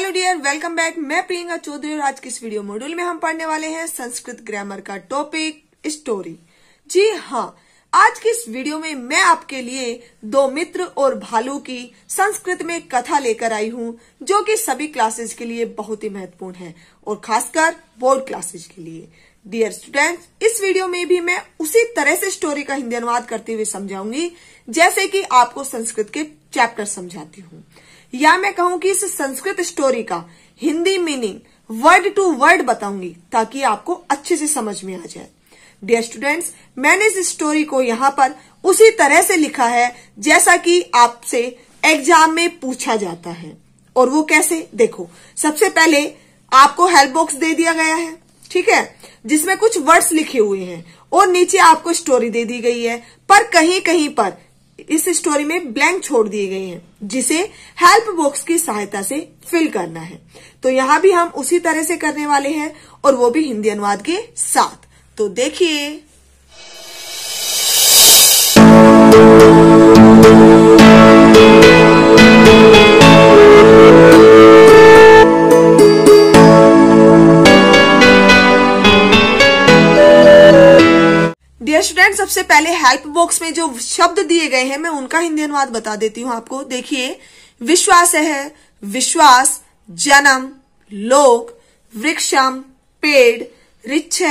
Hello dear welcome back मैं प्रियंका चौधरी और आज की इस वीडियो मॉड्यूल में हम पढ़ने वाले हैं संस्कृत ग्रामर का टॉपिक स्टोरी जी हाँ आज की इस वीडियो में मैं आपके लिए दो मित्र और भालू की संस्कृत में कथा लेकर आई हूँ, जो कि सभी क्लासेस के लिए बहुत ही महत्वपूर्ण है, और खासकर बोर्ड क्लासेस के लिए. डियर स्टूडेंट्स इस वीडियो में भी मैं उसी तरह से स्टोरी का हिंदी अनुवाद करते हुए समझाऊँगी, जैसे कि आपको संस्कृत के चैप्टर समझाती हूँ. या मैं कहूँ कि इस संस्कृत स्टोरी का Hindi meaning word to word बताऊँगी, ताकि आपको अच्छे से समझ में आ जाए। डियर स्टूडेंट्स मैंने इस स्टोरी को यहाँ पर उसी तरह से लिखा है, जैसा कि आपसे एग्ज़ाम में पूछा जाता है। और वो कैसे? देखो, सबसे पहले आपको हेल्प बॉक्स दे दिया गया है, ठीक है? जिसमें कुछ वर्ड्स लिखे हुए हैं, और नीचे आपको स्टोरी दे दी गई है, पर कहीं कहीं पर इस स्टोरी में ब्लैंक छोड़ दिए गए हैं, जिसे हेल्प बॉक्स की सहायता से फिल करना है। तो यहाँ भी हम उसी तरह से करने वाले हैं, और वो भी हिंदी अनुवाद के साथ। तो देखिए। सबसे पहले हेल्प बॉक्स में जो शब्द दिए गए हैं, मैं उनका हिंदी अनुवाद बता देती हूँ आपको। देखिए, विश्वास है, विश्वास, जन्म, लोक, वृक्षम, पेड़, रिच्छ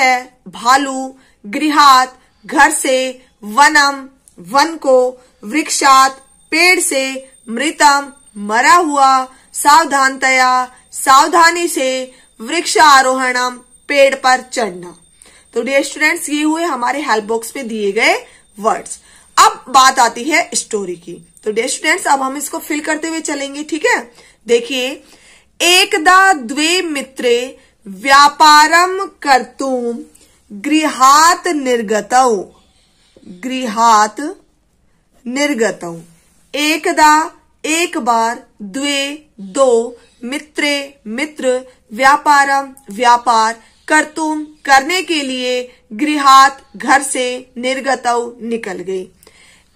भालू, गृहात, घर से, वनम, वन को, वृक्षात, पेड़ से, मृतम, मरा हुआ, सावधानतया, सावधानी से वृक्ष आरोहणम पेड़ पर चढ़ना। तो डियर स्टूडेंट्स ये हुए हमारे हेल्प बॉक्स में दिए गए वर्ड्स अब बात आती है स्टोरी की. तो डियर स्टूडेंट्स अब हम इसको फिल करते हुए चलेंगे, ठीक है? देखिए, एकदा द्वे मित्रे व्यापारम कर्तुम गृहात निर्गत. गृहात निर्गत. एकदा, एक बार, द्वे, दो, मित्रे, मित्र व्यापारम व्यापार कर्तुम करने के लिए गृहात घर से निर्गत निकल गए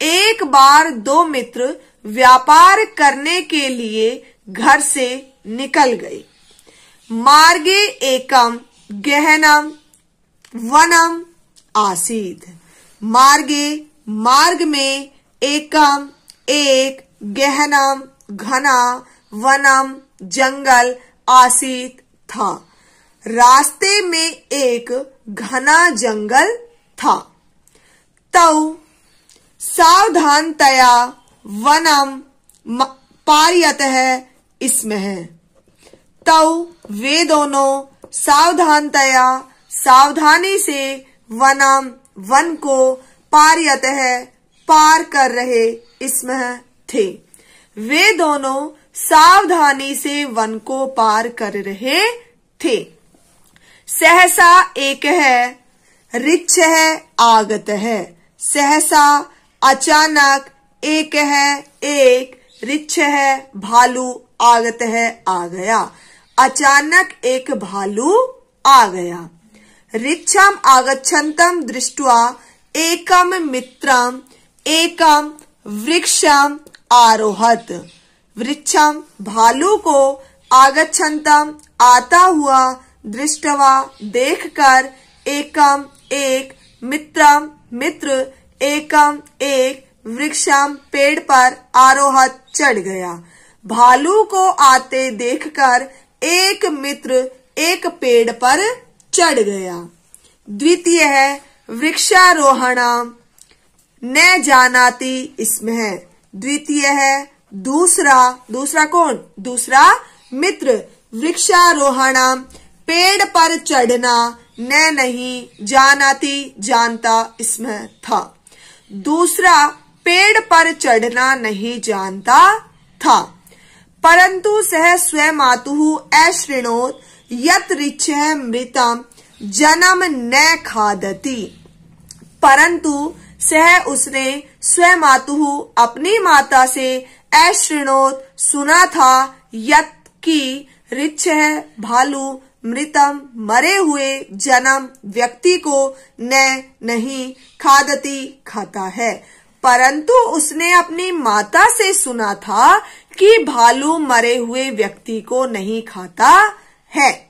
एक बार दो मित्र व्यापार करने के लिए घर से निकल गए। मार्गे एकम, गहनम, वनम, आसीद। मार्गे मार्ग में एकम, एक, गहनम, घना, वनम, जंगल आसीत था। रास्ते में एक घना जंगल था। तव सावधानतया वनम पारियत इसमें। तव वे दोनों सावधानतया सावधानी से वनम वन को पारियत पार कर रहे इसमें थे। वे दोनों सावधानी से वन को पार कर रहे थे। सहसा एक है, रिच्छ है, आगत है। सहसा अचानक एक है, एक, रिच्छ है, भालू, आगत है, आ गया। अचानक एक भालू, आ गया। रिच्छम आगछन्तम दृष्टवा एकम मित्रम एकम वृक्षम आरोहत। वृक्षम भालू को आगछन्तम आता हुआ दृष्टवा देखकर एकम एक मित्रम मित्र एकम एक वृक्षम पेड़ पर आरोहत चढ़ गया। भालू को आते देखकर एक मित्र एक पेड़ पर चढ़ गया। द्वितीय है, वृक्षारोहण। न जानाती इसमें है। द्वितीय है, दूसरा दूसरा कौन? दूसरा मित्र। वृक्षारोहण। पेड़ पर चढ़ना न नहीं जानाती, जानता इसमें था। दूसरा, पेड़ पर चढ़ना नहीं जानता था। परंतु सह स्वयं मातु अश्रृणोत यत रिच मृतम जन्म न खादती। परंतु सह उसने स्वयं मातु अपनी माता से अश्रृणोत सुना था, यत की रिच भालू मृतम मरे हुए जन्म व्यक्ति को न नहीं खादती, खाता है। परंतु उसने अपनी माता से सुना था कि भालू मरे हुए व्यक्ति को नहीं खाता है।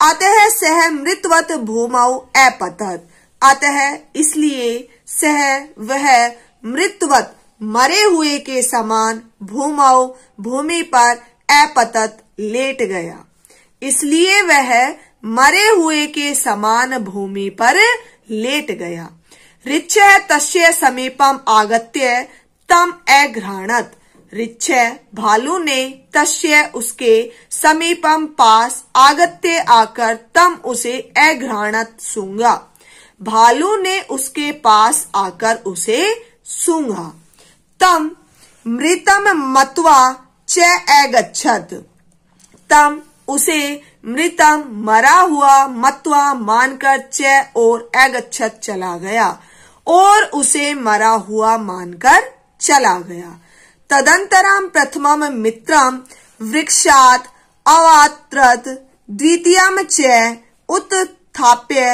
अतः सह मृतवत भूमाऊ अपतत। अतः इसलिए सह वह मृतवत मरे हुए के समान भूमाऊ भूमि पर अपतत लेट गया। इसलिए वह मरे हुए के समान भूमि पर लेट गया। ऋच तस्य समीपम आगत्य तम अघ्राणत। ऋच भालू ने तस्य उसके समीपम पास आगत्य आकर तम उसे अघ्राणत सूँगा भालू ने उसके पास आकर उसे सूंघा। तम मृतम मतवा च अगछत तम उसे मृतम मरा हुआ मत्वा मानकर च और अगछत चला गया और उसे मरा हुआ मानकर चला गया। तदंतरम प्रथमम मित्रम वृक्षात अवात्रत द्वितीयम च उत्थाप्य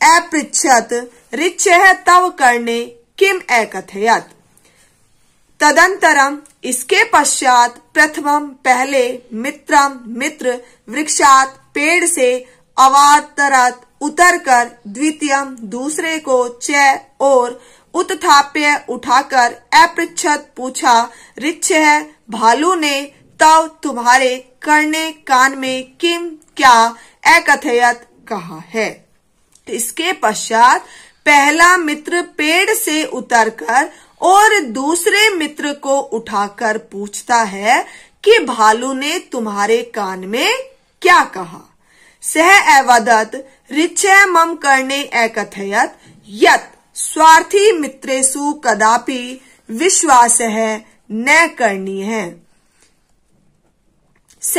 अपृछत ऋच तव करने किम अकथयत तदंतरम इसके पश्चात प्रथमम पहले मित्रम मित्र वृक्षात पेड़ से अवातरत उतरकर द्वितीयम दूसरे को च और उत्थाप्य उठाकर अपृछत पूछा रिच्छ है, भालू ने तव तुम्हारे करने कान में किम क्या एकथयत कहा है? इसके पश्चात पहला मित्र पेड़ से उतरकर और दूसरे मित्र को उठाकर पूछता है कि भालू ने तुम्हारे कान में क्या कहा? सह अवदत ऋचय मम करने एकथयत, यत स्वार्थी मित्रेशु कदापि विश्वास है, न करनी है। स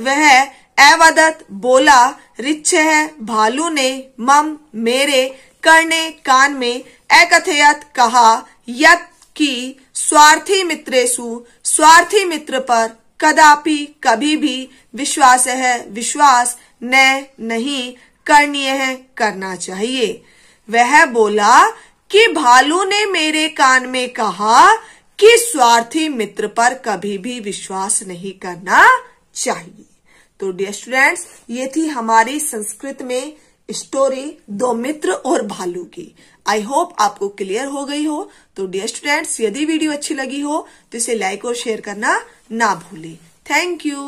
वह अवदत बोला रिच है भालू ने मम, मेरे करने कान में एकथयत कहा यत की स्वार्थी मित्रेशु स्वार्थी मित्र पर कदापि कभी भी विश्वास है विश्वास न, नहीं करनीय है करना चाहिए। वह बोला, कि भालू ने मेरे कान में कहा कि स्वार्थी मित्र पर कभी भी विश्वास नहीं करना चाहिए। तो डियर स्टूडेंट्स ये थी हमारी संस्कृत में स्टोरी दो मित्र और भालू की। आई होप आपको क्लियर हो गई हो। तो डियर स्टूडेंट्स यदि वीडियो अच्छी लगी हो तो इसे लाइक और शेयर करना ना भूलें। Thank you